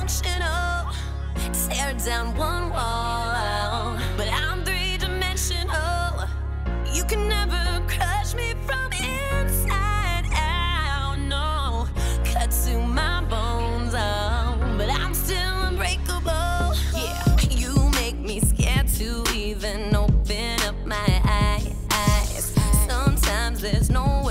functional. Tear down one wall, but I'm three dimensional. You can never crush me from inside out. No, cut to my bones, oh, but I'm still unbreakable. Yeah, you make me scared to even open up my eyes. Sometimes there's no way.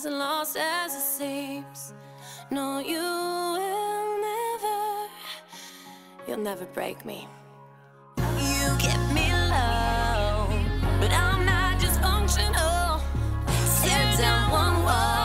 as lost as it seems. No, you will never You'll never break me. You give me love But I'm not dysfunctional. functional down one wall